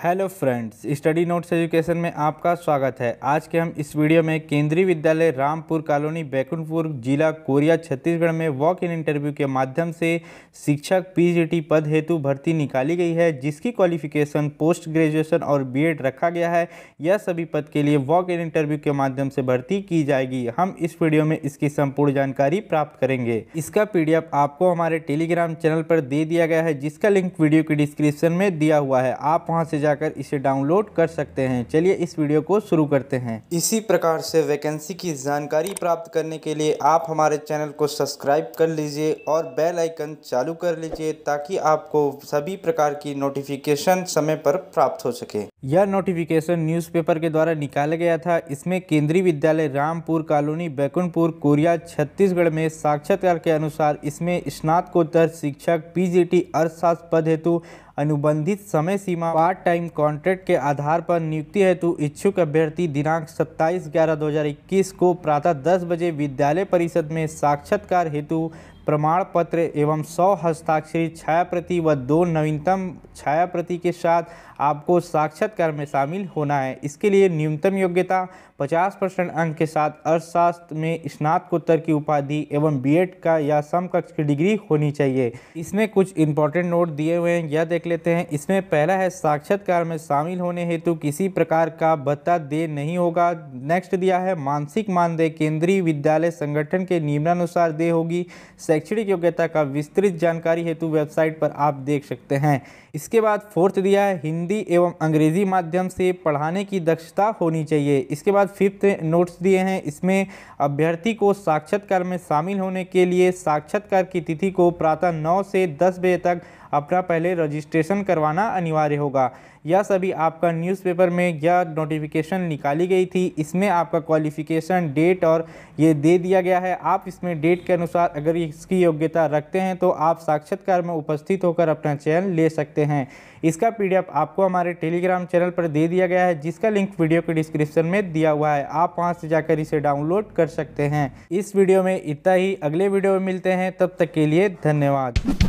Hello friends, study notes education में आपका स्वागत है। आज के हम इस वीडियो में केंद्रीय विद्यालय रामपुर कॉलोनी बैकुंठपुर जिला कोरिया, छत्तीसगढ़ में वॉक इन इंटरव्यू के माध्यम से शिक्षक पीजीटी पद हेतु भर्ती निकाली गई है, जिसकी क्वालिफिकेशन पोस्ट ग्रेजुएशन और बीएड रखा गया है। यह सभी पद के लिए वॉक इन इंटरव्यू के माध्यम से भर्ती की जाएगी। हम इस वीडियो में इसकी संपूर्ण जानकारी प्राप्त करेंगे। इसका पीडीएफ आपको हमारे टेलीग्राम चैनल पर दे दिया गया है, जिसका लिंक वीडियो के डिस्क्रिप्शन में दिया हुआ है। आप वहाँ से जाकर इसे डाउनलोड कर सकते हैं। चलिए इस वीडियो को शुरू करते हैं। इसी प्रकार से वैकेंसी की जानकारी प्राप्त करने के लिए आप हमारे चैनल को सब्सक्राइब कर लीजिए और बेल आइकन चालू कर लीजिए ताकि आपको सभी प्रकार की नोटिफिकेशन समय पर प्राप्त हो सके। यह नोटिफिकेशन न्यूज़पेपर के द्वारा निकाला गया था। इसमें केंद्रीय विद्यालय रामपुर कॉलोनी बैकुंठपुर कोरिया छत्तीसगढ़ में साक्षात्कार के अनुसार इसमें स्नातकोत्तर शिक्षक पीजीटी अर्थशास्त्र पद हेतु अनुबंधित समय सीमा पार्ट टाइम कॉन्ट्रैक्ट के आधार पर नियुक्ति हेतु इच्छुक अभ्यर्थी दिनांक 27 ग्यारह 2021 को प्रातः 10 बजे विद्यालय परिषद में साक्षात्कार हेतु प्रमाण पत्र एवं सौ हस्ताक्षरी छाया प्रति व दो नवीनतम छाया प्रति के साथ आपको साक्षात्कार में शामिल होना है। इसके लिए न्यूनतम योग्यता 50 परसेंट अंक के साथ अर्थशास्त्र में स्नातकोत्तर की उपाधि एवं बीएड का या समकक्ष की डिग्री होनी चाहिए। इसमें कुछ इंपॉर्टेंट नोट दिए हुए हैं, यह देख लेते हैं। इसमें पहला है, साक्षात्कार में शामिल होने हेतु किसी प्रकार का भत्ता दे नहीं होगा। नेक्स्ट दिया है, मानसिक मानदेय केंद्रीय विद्यालय संगठन के नियमानुसार दे होगी। शैक्षणिक योग्यता का विस्तृत जानकारी हेतु वेबसाइट पर आप देख सकते हैं। इसके बाद फोर्थ दिया है, हिंदी एवं अंग्रेज़ी माध्यम से पढ़ाने की दक्षता होनी चाहिए। इसके बाद फिफ्थ नोट्स दिए हैं, इसमें अभ्यर्थी को साक्षात्कार में शामिल होने के लिए साक्षात्कार की तिथि को प्रातः नौ से दस बजे तक अपना पहले रजिस्ट्रेशन करवाना अनिवार्य होगा। यह सभी आपका न्यूज़पेपर में यह नोटिफिकेशन निकाली गई थी। इसमें आपका क्वालिफिकेशन डेट और ये दे दिया गया है। आप इसमें डेट के अनुसार अगर इसकी योग्यता रखते हैं तो आप साक्षात्कार में उपस्थित होकर अपना चयन ले सकते हैं। इसका पीडीएफ आपको हमारे टेलीग्राम चैनल पर दे दिया गया है, जिसका लिंक वीडियो के डिस्क्रिप्शन में दिया हुआ है। आप वहाँ से जाकर इसे डाउनलोड कर सकते हैं। इस वीडियो में इतना ही। अगले वीडियो में मिलते हैं, तब तक के लिए धन्यवाद।